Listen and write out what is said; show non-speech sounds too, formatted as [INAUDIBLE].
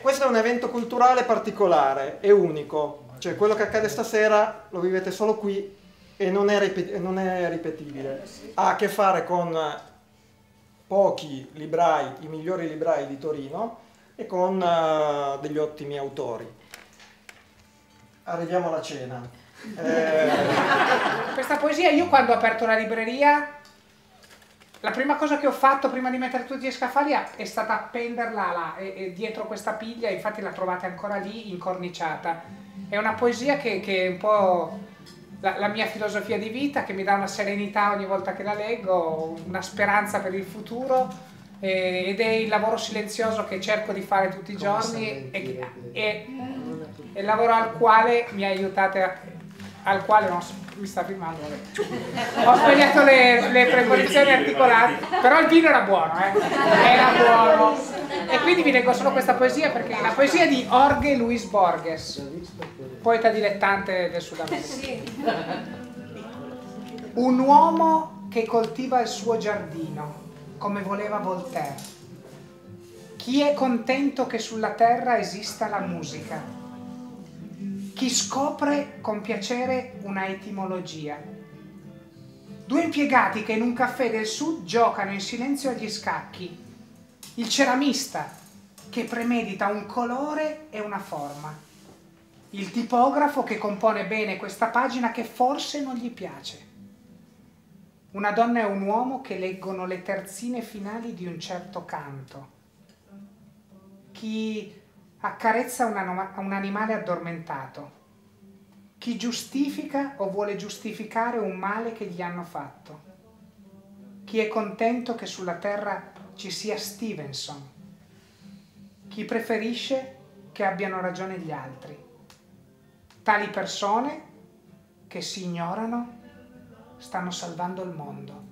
questo è un evento culturale particolare, e unico. Cioè quello che accade stasera lo vivete solo qui e non è, ripet non è ripetibile. Ha a che fare con pochi librai, i migliori librai di Torino, e con uh, degli ottimi autori. Arriviamo alla cena. Eh... [LAUGHS] Questa poesia io quando ho aperto la libreria la prima cosa che ho fatto prima di mettere tutti gli scaffali è stata appenderla là, e, e dietro questa piglia, infatti la trovate ancora lì incorniciata. È una poesia che, che è un po' la, la, mia filosofia di vita, che mi dà una serenità ogni volta che la leggo, una speranza per il futuro eh, ed è il lavoro silenzioso che cerco di fare tutti i giorni e, e, e il lavoro al quale mi aiutate a, al quale non so, mi sta filmando. Ho sbagliato le, le preposizioni articolate però il vino era buono eh? era buono. E quindi vi leggo solo questa poesia perché è la poesia di Jorge Luis Borges poeta dilettante del Sud America. Un uomo che coltiva il suo giardino come voleva Voltaire chi è contento che sulla terra esista la musica chi scopre con piacere una etimologia. Due impiegati che in un caffè del sud giocano in silenzio agli scacchi. Il ceramista che premedita un colore e una forma. Il tipografo che compone bene questa pagina che forse non gli piace. Una donna e un uomo che leggono le terzine finali di un certo canto. Chi accarezza un animale addormentato, chi giustifica o vuole giustificare un male che gli hanno fatto, chi è contento che sulla terra ci sia Stevenson, chi preferisce che abbiano ragione gli altri. Tali persone che si ignorano Stiamo salvando il mondo.